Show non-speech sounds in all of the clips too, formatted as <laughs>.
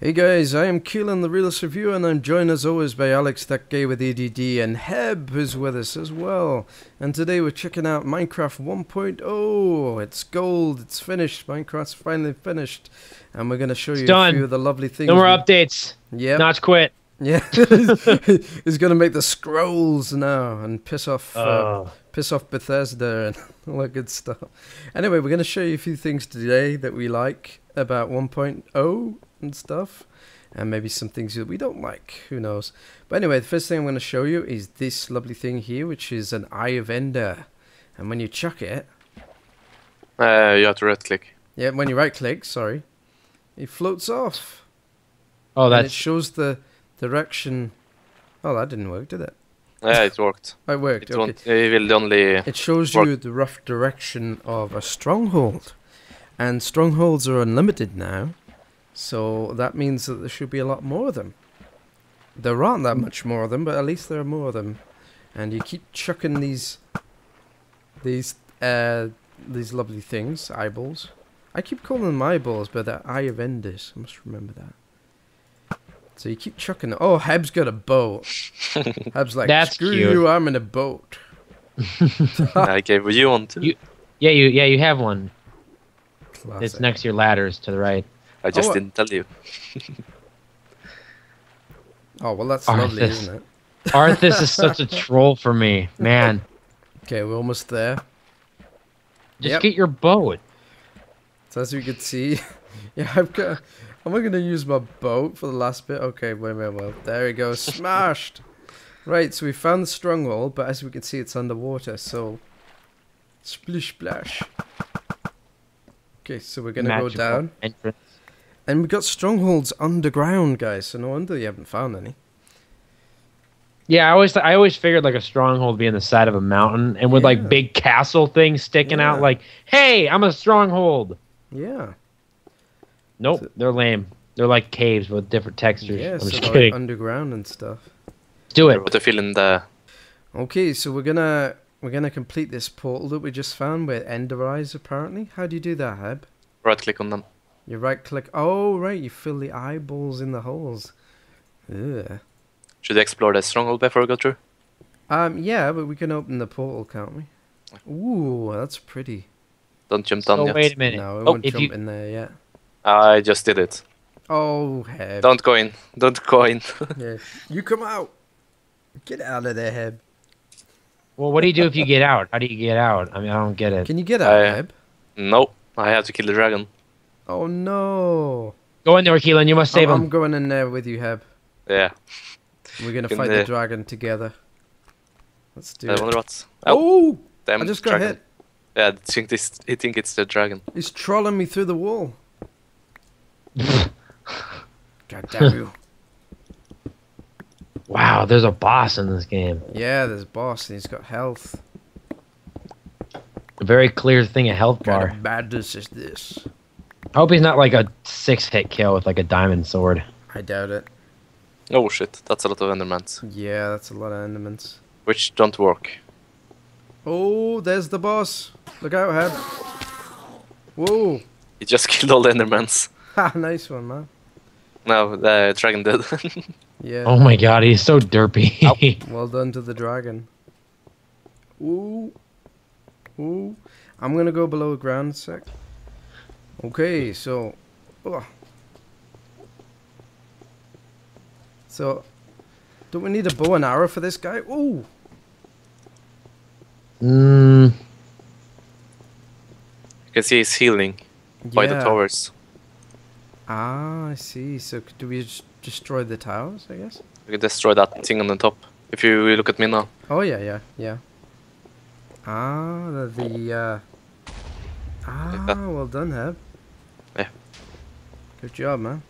Hey guys, I am Keelan the Realist Reviewer and I'm joined as always by Alex that guy with ADD and Heb who's with us as well. And today we're checking out Minecraft 1.0. It's gold, it's finished, Minecraft's finally finished. And we're going to show you done. a few of the lovely things. No more we- updates. Yep. Notch quit. Yeah. <laughs> He's going to make the Scrolls now and piss off uh, Oh. piss off Bethesda and <laughs> all that good stuff. Anyway, we're going to show you a few things today that we like about 1.0 and stuff, and maybe some things that we don't like. Who knows? But anyway, the first thing I'm going to show you is this lovely thing here, which is an Eye of Ender. And when you chuck it, Uh, you have to right click. yeah, when you right click, sorry, it floats off. Oh, that it shows the direction. Oh, that didn't work, did it? Yeah, it worked. Oh, <laughs> it worked. It, okay. won't, it will only. It shows Work. you the rough direction of a stronghold. And strongholds are unlimited now. So that means that there should be a lot more of them. There aren't that much more of them, but at least there are more of them. And you keep chucking these these uh these lovely things, eyeballs. I keep calling them eyeballs, but they're eye of enders. I must remember that. So you keep chucking it. Oh, Heb's got a boat. <laughs> Heb's like, That's screw cute. you, I'm in a boat. <laughs> I gave you one too. You- yeah, you yeah you have one. It's next to your ladders to the right. I just Oh, didn't tell you. <laughs> Oh well, that's Arthas. lovely, isn't it? Arthas is <laughs> such a troll for me, man. Okay, we're almost there. Just Yep. get your boat. So as you can see, <laughs> yeah, I've got. Am I gonna use my boat for the last bit? Okay, wait, wait, well, there we go, smashed. Right, so we found the stronghold, but as we can see, it's underwater. So, splish splash. Okay, so we're gonna Magical go down, Entrance. And we've got strongholds underground, guys. So no wonder you haven't found any. Yeah, I always I always figured like a stronghold would be on the side of a mountain and with Yeah. like big castle things sticking Yeah. out. Like, hey, I'm a stronghold. Yeah, Nope, So- they're lame. They're like caves with different textures. yeah, I'm so just they're, like, kidding. underground and stuff. Do it. What to fill in the. Okay, so we're gonna we're gonna complete this portal that we just found with Ender Eyes. Apparently, how do you do that, Heb? Right click on them. You right click. Oh, right, you fill the eyeballs in the holes. Ugh. Should I explore that stronghold before we go through? Um, yeah, but we can open the portal, can't we? Ooh, that's pretty. Don't jump down So yet. wait a minute. No, we oh, won't jump you in there yet. I just did it. Oh, Heb. Don't go in. Don't go in. <laughs> Yeah. You come out. Get out of there, Heb. well, what do you do if you get out? How do you get out? I mean, I don't get it. Can you get out, I- Heb? no, I have to kill the dragon. Oh no. Go in there, Keelan. You must save I'm, I'm going in there with you, Heb. Yeah. We're gonna fight the there. dragon together. Let's do I it. wonder what. Oh, Oh, damn I just got dragon. hit. Yeah, I think this. I think it's the dragon. He's trolling me through the wall. <laughs> God damn you. Wow, there's a boss in this game. Yeah, there's a boss and he's got health. A very clear thing, a health What kind bar. of madness is this? I hope he's not like a six-hit kill with like a diamond sword. I doubt it. Oh shit, that's a lot of endermans. Yeah, that's a lot of endermans. Which don't work. Oh, there's the boss. Look out, Heb. Whoa. He just <laughs> killed all the endermans. Ha, nice one, man. No, the dragon did. <laughs> Yeah. Oh my god, he's so derpy. <laughs> Well done to the dragon. Ooh. Ooh. I'm gonna go below ground a sec. Okay, so. oh. So. Don't we need a bow and arrow for this guy? Ooh. mm, you can see he's healing by the towers. Ah, I see. So c- do we just destroy the towers, I guess? We can destroy that thing on the top. If you look at me now. Oh, yeah, yeah, yeah. Ah, the, the uh... Ah, well done, Heb. Yeah. Good job, man.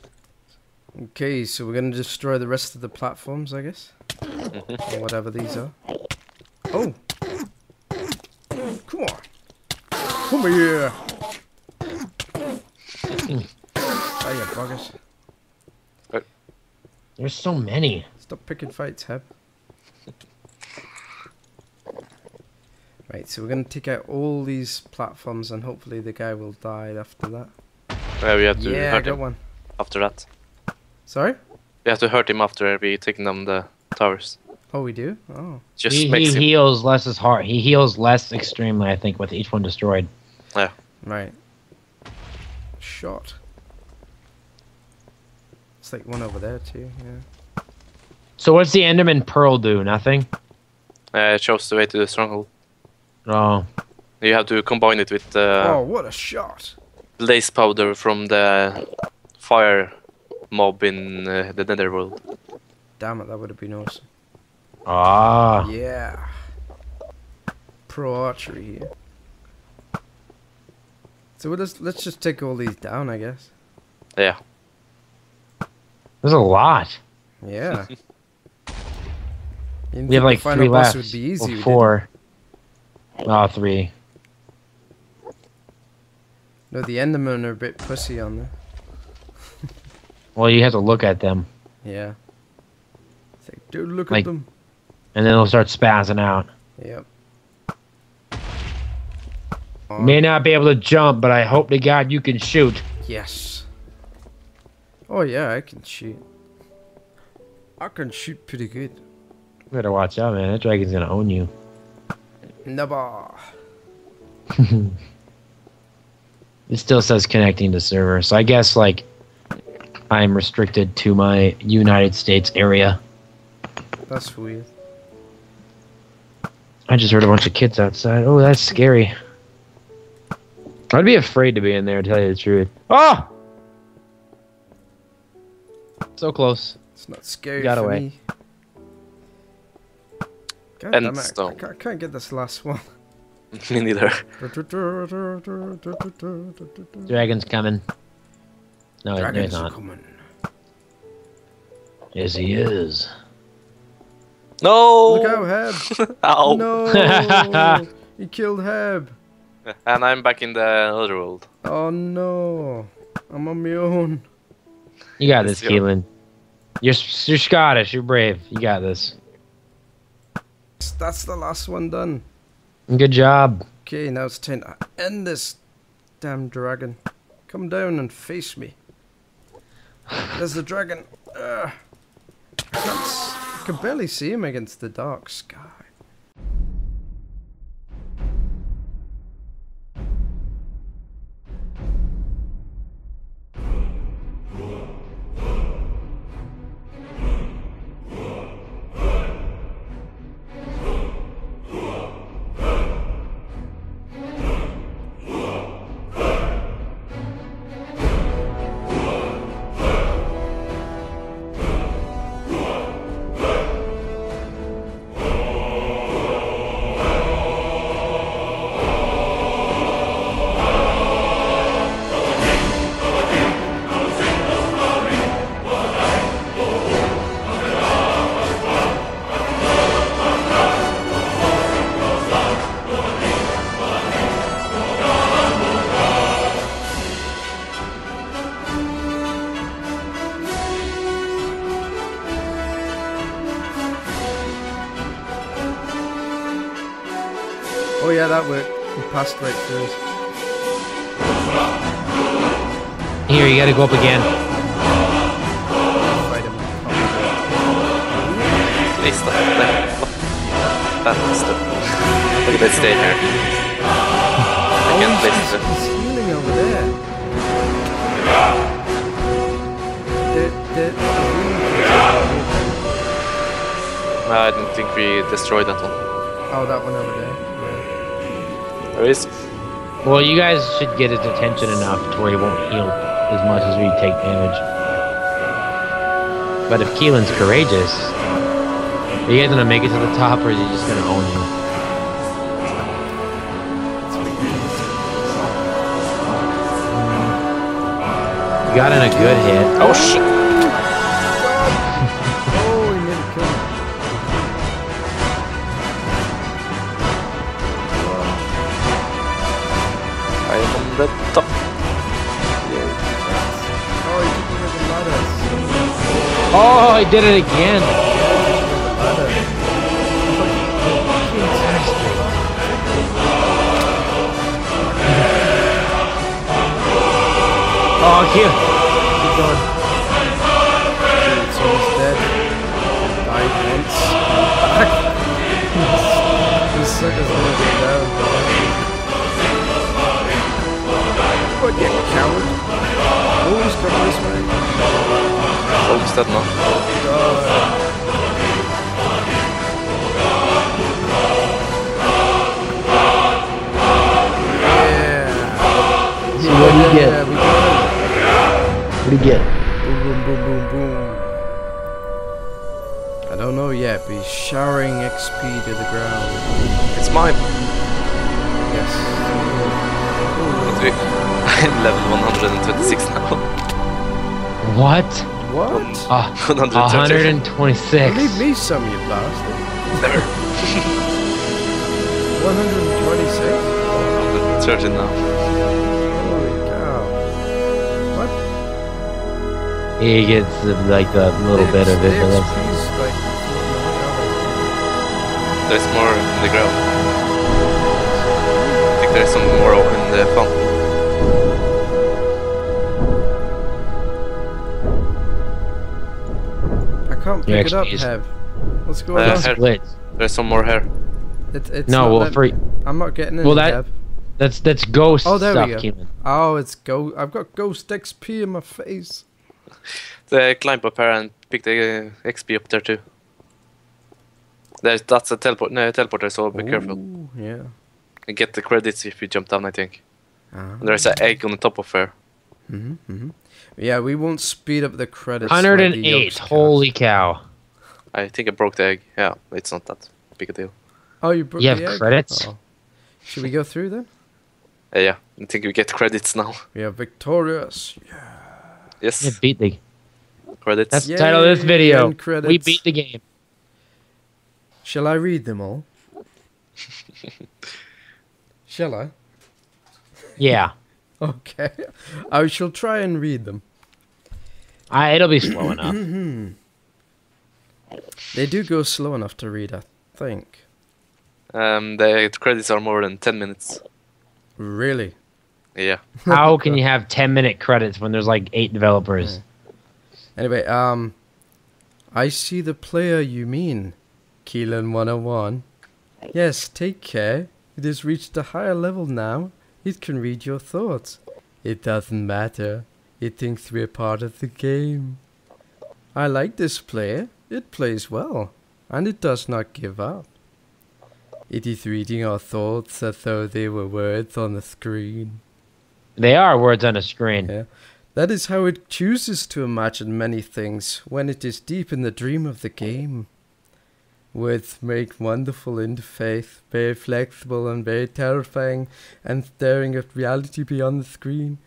Okay, so we're gonna destroy the rest of the platforms, I guess? <laughs> Or whatever these are. Oh! Come on! Come here! oh, you buggers. there's so many. Stop picking fights, Heb. Right, so we're gonna take out all these platforms and hopefully the guy will die after that. Yeah, we have to Yeah, I hurt got him one. after that. Sorry? We have to hurt him after we taking down the towers. Oh, we do? Oh. Just he, he makes him. heals less as hard. He heals less extremely, I think, with each one destroyed. Yeah. Right. Shot. It's like one over there, too. Yeah. So what's the Enderman Pearl do? Nothing. Uh, it shows the way to the stronghold. Oh, You have to combine it with uh, oh, what a shot! Blaze powder from the fire mob in uh, the netherworld. Damn it, that would have been awesome. ah. Yeah. Pro archery here. So let's let's just take all these down, I guess. Yeah. There's a lot. Yeah. <laughs> We have like three boss left. would be easy, Or did you? four. Oh, three. No, the Endermen are a bit pussy on there. Well, you have to look at them, Yeah. It's like, dude, look Like- at them. and then they'll start spazzing out. Yep. May not be able to jump, but I hope to God you can shoot. Yes. Oh yeah, I can shoot. I can shoot pretty good. Better watch out, man. That dragon's gonna own you. Never. <laughs> It still says connecting to server, so I guess like I'm restricted to my United States area. That's weird. I just heard a bunch of kids outside. Oh, that's scary. I'd be afraid to be in there, to tell you the truth. Oh! So close. It's not scary Got for away. me. God And damn it, I, stone. I can't get this last one. <laughs> <laughs> Me neither. Dragon's coming. No, no, he's not. coming. Yes, he is. No! Look out, Heb! <laughs> Ow! No! <laughs> he killed Heb! And I'm back in the other world. Oh no! I'm on my own. You got this, go. Keelan. You're, you're Scottish. You're brave. You got this. That's the last one done. Good job. Okay, now it's time to end this damn dragon. Come down and face me. There's the dragon. Uh, I, I can barely see him against the dark sky. He right through us. Here, you gotta go up again. Fight him. Please stop. That's the... Look at that stage here. I can't he's, place he's, it. healing over there. The, the, No, I didn't think we destroyed that one. oh, that one over there. Is. Well, you guys should get his attention enough to where he won't heal as much as we take damage. But if Keelan's courageous, are you guys gonna make it to the top, or is he just gonna own? You got in a good hit. Oh shit! Oh, he did it again. Oh, cute. Almost dead now. Yeah. So what do you get? Yeah, we got What do you get? Boom, boom, boom, boom, boom. I don't know yet, but he's showering XP to the ground. It's mine. Yes. But <laughs> I'm level 126 now. What? What? Ah, <laughs> 130. 126. Leave me some, you bastard. <laughs> Never. 126? 130 now. Holy cow. What? He gets uh, like the little bit of it, The but that's like. There's more in the ground. I think there's some more in the fountain. Can't pick it up, XP is- Heb. What's going Uh, on? Heb- split. There's some more hair. It, it's No, not well, let- for I'm not getting in well, it, that- Heb. that's that's ghost Oh, there we stuff, go. Oh, it's go. I've got ghost XP in my face. the climb up here and pick the uh, XP up there too. There's that's a teleport, no, teleporter, so be careful. Yeah. You get the credits if you jump down, I think. Ah. And there's an egg on the top of here. hmm hmm Yeah, we won't speed up the credits. like the 108. Yoke's Holy cow. I think I broke the egg. Yeah, it's not that big a deal. Oh, you broke You the egg? credits? Oh. Should we go through then? Uh, yeah, I think we get credits now. We are victorious. Yeah. <laughs> Yes, You beat the. credits. That's the title of this video. We beat the game. Shall I read them all? <laughs> Shall I? Yeah. <laughs> Okay. I shall try and read them. I, it'll be slow enough. <clears throat> They do go slow enough to read, I think. Um, the credits are more than 10 minutes. Really? Yeah. <laughs> How can you have 10 minute credits when there's like eight developers? Anyway, um, I see the player you mean, Keelan 101. Yes, take care. It has reached a higher level now. It can read your thoughts. It doesn't matter. It thinks we're part of the game. I like this player. It plays well, and it does not give up. It is reading our thoughts as though they were words on the screen. They are words on a screen. Yeah. That is how it chooses to imagine many things when it is deep in the dream of the game. Words make wonderful interface, very flexible and very terrifying, and staring at reality beyond the screen.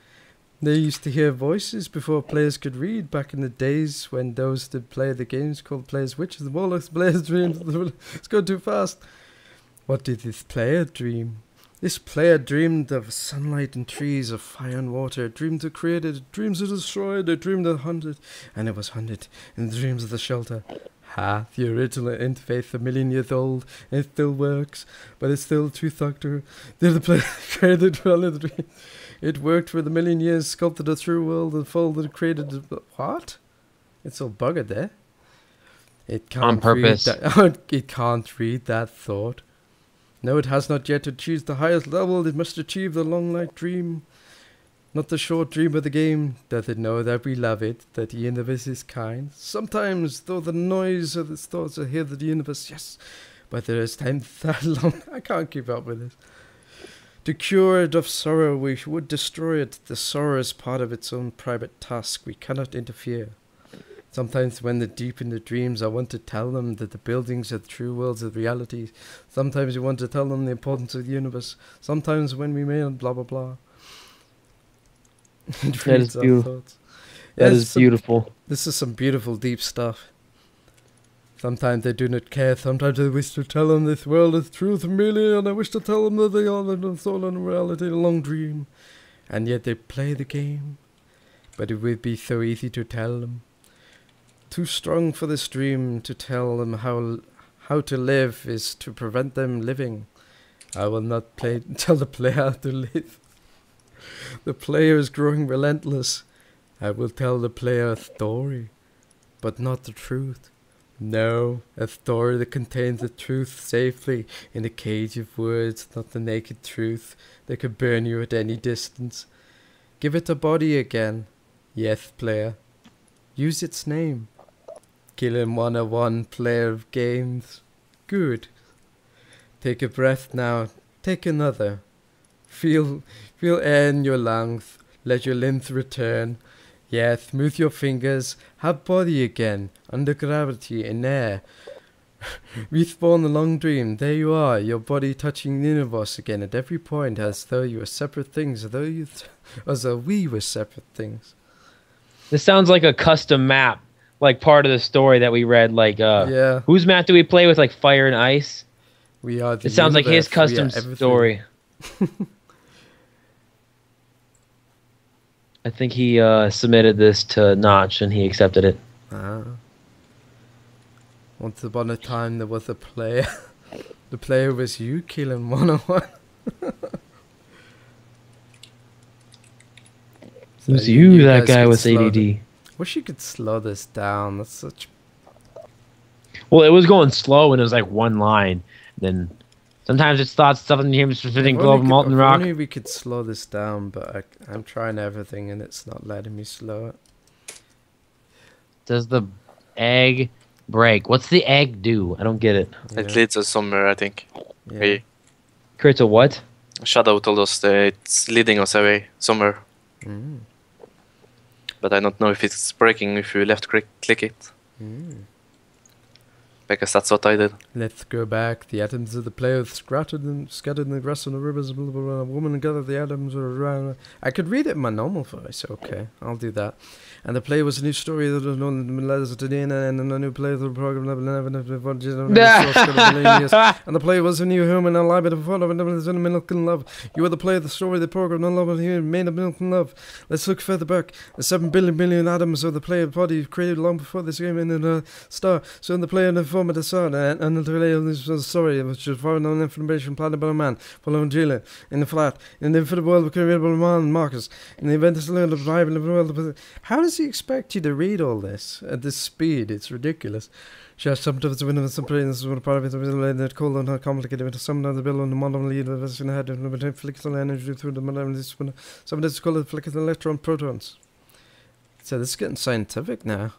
They used to hear voices before players could read back in the days when those that play the games called players witches, warlocks, <laughs> players dreams. It's going too fast. What did this player dream? This player dreamed of sunlight and trees, of fire and water, dreamed to created, dreams to destroyed, it dreamed of hunted, and it was hunted in the dreams of the shelter. Ha, the original interface a million years old, and it still works, but it's still too factor. <laughs> They're the player <laughs> created well in the dream. It worked for the million years, sculpted a true world, and folded, created a, what? It's all buggered there. It can't On purpose. Read that, <laughs> it can't read that thought. No, it has not yet achieved the highest level. It must achieve the long night dream. Not the short dream of the game. Does it know that we love it, that the universe is kind? Sometimes, though the noise of its thoughts, hear that the universe, yes, but there is time <laughs> that long. I can't keep up with this. To cure it of sorrow, we would destroy it. The sorrow is part of its own private task. We cannot interfere. Sometimes, when they're deep in the dreams, I want to tell them that the buildings are the true worlds of reality. Sometimes we want to tell them the importance of the universe. Sometimes, when we may, blah blah blah. <laughs> It That is beautiful. That Yes, is some- beautiful. this is some beautiful, deep stuff. Sometimes they do not care. Sometimes I wish to tell them this world is truth merely, and I wish to tell them that they are the soul and reality, a long dream. And yet they play the game. But it would be so easy to tell them. Too strong for this dream to tell them how how to live is to prevent them living. I will not play <laughs> tell the player to live. The player is growing relentless. I will tell the player a story, but not the truth. No, a story that contains the truth safely in a cage of words, not the naked truth that could burn you at any distance. Give it a body again. Yes, player. Use its name. Keelan 101 player of games. Good. Take a breath now. Take another. Feel feel air in your lungs. Let your limbs return. Yeah, smooth your fingers. Have body again. Under gravity in air. <laughs> Respawn the long dream. There you are, your body touching the universe again at every point, as though you were separate things, as though you, as though we were separate things. This sounds like a custom map, like part of the story that we read. Like, uh, yeah, whose map do we play with? Like Fire and Ice. we are. The It sounds like his universe. We are custom story. <laughs> I think he uh, submitted this to Notch and he accepted it. Ah. Once upon a time, there was a player. <laughs> the player was you Keelan 101. So <laughs> was you, that guy with ADD? Wish you could slow this down. That's such. Well, it was going slow and it was like one line. Then sometimes it's thought stuff in here fitting If glove molten could, if rock. only we could slow this down, but I, I'm trying everything and it's not letting me slow it. Does the egg break? What's the egg do? I don't get it. It leads us somewhere, I think. yeah. We, Creates a what? Shadow told us that it's leading us away somewhere, Mm, but I don't know if it's breaking if you left click, click it. mm. Because that's what I did. Let's go back. The atoms of the player scattered and scattered in the grass and the rivers. Blah, blah, blah. A woman gathered the atoms around. I could read it in my normal voice. Okay, I'll do that. And the play was a new story that was known in the letters to Dana and a new play of the program. of. And the play was a new home and a of fun of in milk and love. You are the play of the story, the program, non love and here made of milk and love. Let's look further back. The seven billion billion atoms of the play of body created long before this game in a star. So in the play of the form of the sun and, the this was a story which was far known information planted by a man, following Gila in the flat, in the infinite world created by a man, Markus. In the event of the world of the in the world how does he expect you to read all this at this speed? It's ridiculous. Just sometimes when some brains were part of it, that cold and complicated, but some of the bill on the model lead of us in the head, and flicks on energy through the model, this one, some of this is called flickers electron protons. So this is getting scientific now.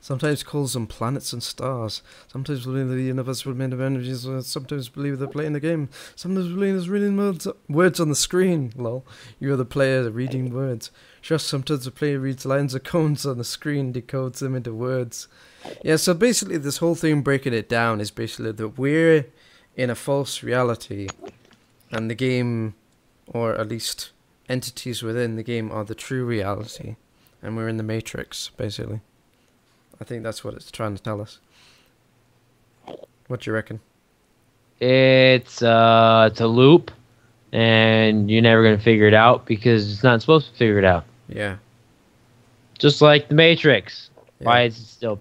Sometimes calls them planets and stars. Sometimes believe the universe was made of energies. Sometimes believe they're playing the game. Sometimes believe there's reading words, words on the screen. Lol. You are the player reading words. Just sometimes the player reads lines of codes on the screen, decodes them into words. Yeah, so basically, this whole thing breaking it down is basically that we're in a false reality, and the game, or at least entities within the game, are the true reality, and we're in the matrix, basically. I think that's what it's trying to tell us. What do you reckon? It's uh, it's a loop, and you're never gonna figure it out because it's not supposed to figure it out. Yeah. Just like the Matrix. yeah. Why is it still?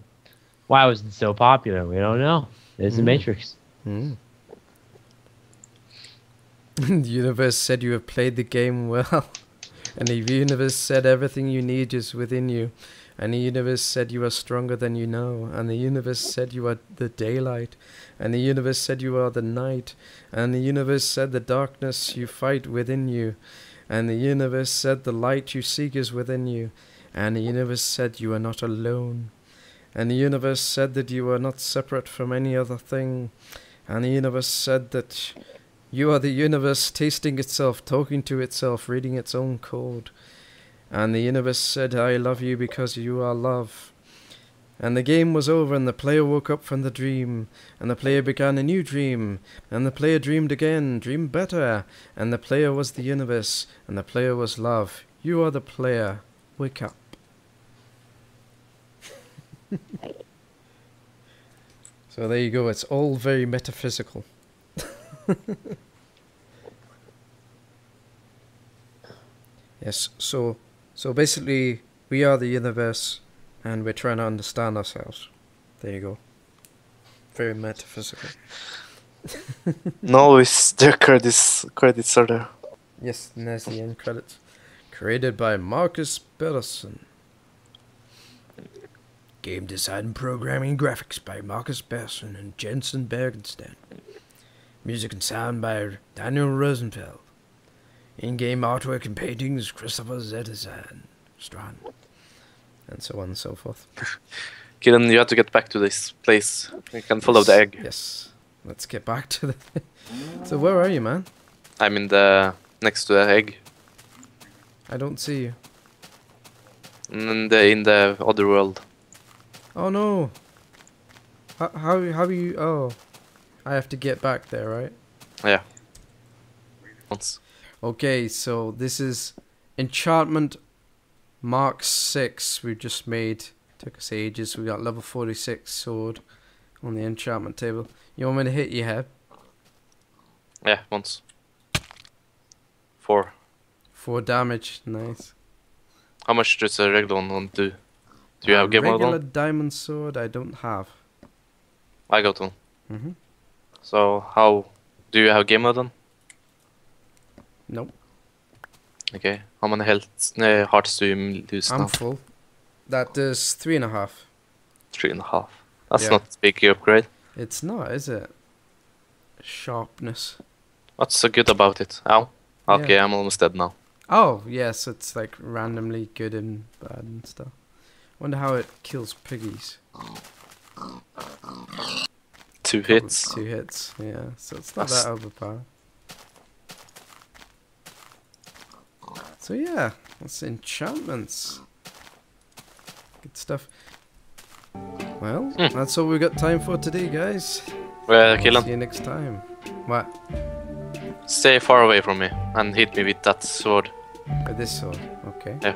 Why was it so popular? We don't know. It's the Mm. Matrix. Mm. <laughs> the universe said you have played the game well. <laughs> And the universe said everything you need is within you. And the universe said you are stronger than you know. And the universe said you are the daylight. And the universe said you are the night. And the universe said the darkness you fight within you. And the universe said the light you seek is within you. And the universe said you are not alone. And the universe said that you are not separate from any other thing. And the universe said that you are the universe tasting itself, talking to itself, reading its own code. And the universe said, I love you because you are love. And the game was over, and the player woke up from the dream. And the player began a new dream. And the player dreamed again, dreamed better. And the player was the universe, and the player was love. You are the player. Wake up. <laughs> so there you go, it's all very metaphysical. <laughs> Yes, so so basically we are the universe and we're trying to understand ourselves. There you go. Very metaphysical. <laughs> No, it's the credits credits are there. Yes, and there's the end credits. Created by Markus Persson. Game design and programming graphics by Markus Persson and Jens Bergensten. Music and sound by Daniel Rosenfeld. In-game artwork and paintings Christopher Zettersan. Strand. and so on and so forth. <laughs> Keelan, you have to get back to this place. You can follow the egg. Yes. Let's get back to the. <laughs> so where are you, man? I'm in the next to the egg, I don't see you. in the in the other world. Oh no. How how how you? Oh, I have to get back there, right? Yeah. Once. Okay, so this is enchantment Mark six. we've just made. Took us ages. We got level forty six sword on the enchantment table. You want me to hit your head? Yeah, once. Four. Four damage. Nice. How much does a regular one do? Do you have game mode regular one? diamond sword? I don't have. I got one. Mm-hmm. So how do you have game mode on? Nope. Okay. How many health uh, hearts do you lose I'm now? full. That is three and a half. Three and a half. That's Yeah. not a big upgrade. It's not, is it? Sharpness. What's so good about it? Ow. Okay, Yeah. I'm almost dead now. Oh, yes, it's like randomly good and bad and stuff. Wonder how it kills piggies. Two Probably hits. Two hits, yeah. So it's not That's- that overpowered. So yeah, that's enchantments. Good stuff. Well, Hmm. that's all we've got time for today, guys. Well, kill See you next time. What? Stay far away from me and hit me with that sword. With this sword? Okay. Yeah.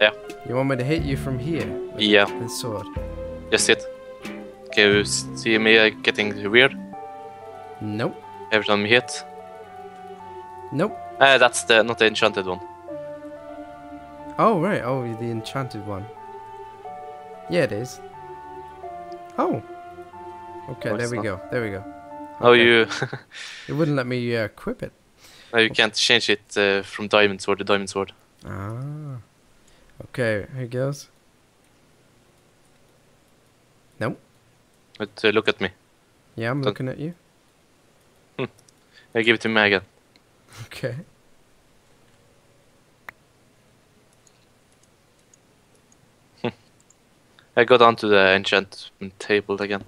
Yeah. You want me to hit you from here? With Yeah. This sword? Just hit. Can you see me uh, getting weird Nope. every time you hit? Nope. Uh, that's the not the enchanted one. Oh, right. Oh, the enchanted one. Yeah, it is. Oh. Okay, Oh, there we not. go. There we go. Oh, you <laughs> It wouldn't let me uh, equip it. no, you can't change it uh, from diamond sword to diamond sword. Ah. Okay, here goes. Nope. But uh, look at me. Yeah, I'm Don't- looking at you. Hmm. I give it to me again. Okay. <laughs> I go down to the enchantment table again.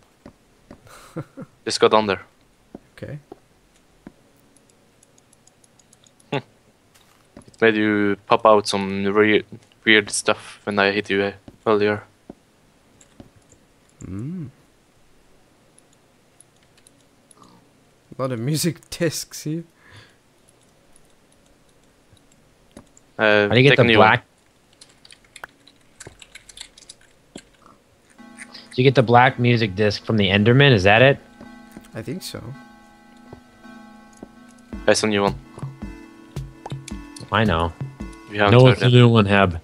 <laughs> Just go down there. Okay. <laughs> It made you pop out some weird, weird stuff when I hit you uh, earlier. Mm. A lot of music discs here. Uh, How do you get the new one. black? Do you get the black music disc from the Enderman? Is that it? I think so. There's a new one. I know. We haven't No, it's a new one, Heb.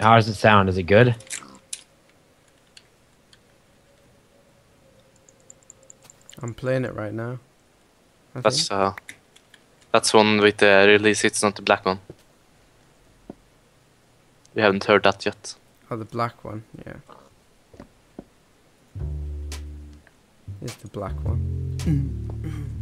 How does it sound? Is it good? I'm playing it right now. I That's think. uh, that's one with the release. It's not the black one. We haven't heard that yet. Oh, the black one. Yeah. It's the black one. Mm-hmm.